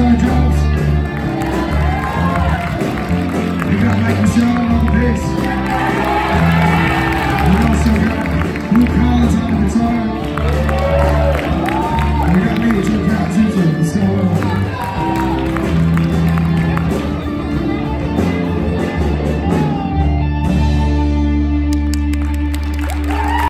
on drums. You got Mike Michelle on bass.